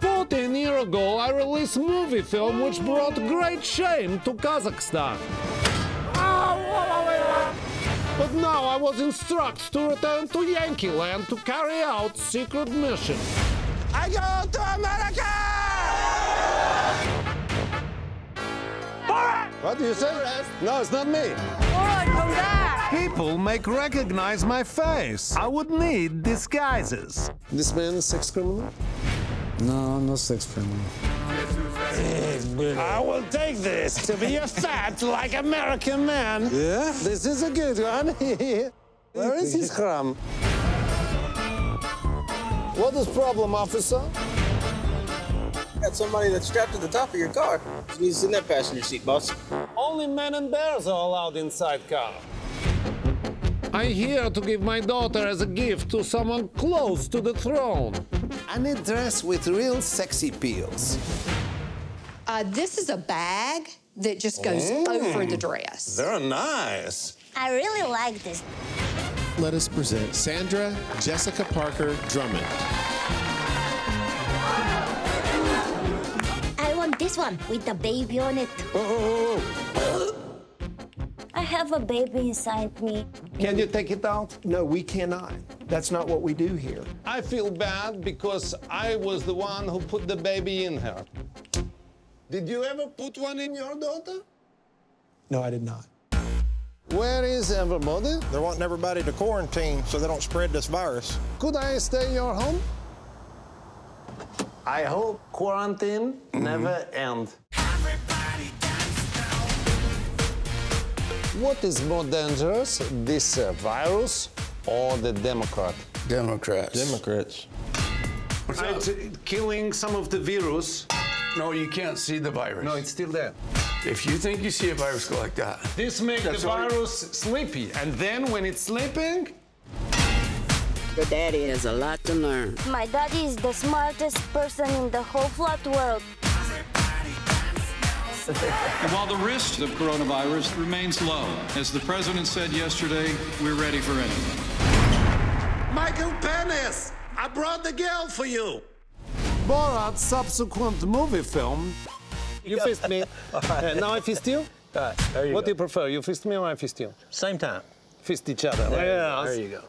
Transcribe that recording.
14 years ago, I released a movie film which brought great shame to Kazakhstan. But now I was instructed to return to Yankee Land to carry out secret mission. I go to America! What do you say? No, it's not me. People make recognize my face. I would need disguises. This man is sex criminal? No, no sex criminal. I will take this to be a fat like American man. Yeah? This is a good one. Where is his crumb? What is problem, officer? Got somebody that's strapped to the top of your car. You need to sit in that passenger seat, boss. Only men and bears are allowed inside car. I'm here to give my daughter as a gift to someone close to the throne. I need dress with real sexy peels. Uh, this is a bag that just goes over the dress. They're nice. I really like this. Let us present Sandra Jessica Parker Drummond. This one with the baby on it. I have a baby inside me. Can you take it out? No, we cannot. That's not what we do here. I feel bad because I was the one who put the baby in her. Did you ever put one in your daughter? No, I did not. Where is everybody? They're wanting everybody to quarantine so they don't spread this virus. Could I stay in your home? I hope quarantine never ends. What is more dangerous, this uh, virus or the Democrat? Democrats. Democrats. It's killing some of the virus. No, you can't see the virus. No, it's still there. If you think you see a virus go like that, This makes the That's all you- virus sleepy, and then when it's sleeping, Your daddy has a lot to learn. My daddy is the smartest person in the whole flat world. While the risk of coronavirus remains low, as the president said yesterday, we're ready for anything. Michael Penis, I brought the girl for you. Borat's subsequent movie film. You fist me. Uh, now I fist you? there you What go. do you prefer? You fist me or I fist you? Same time. Fist each other. There you yeah. There you go.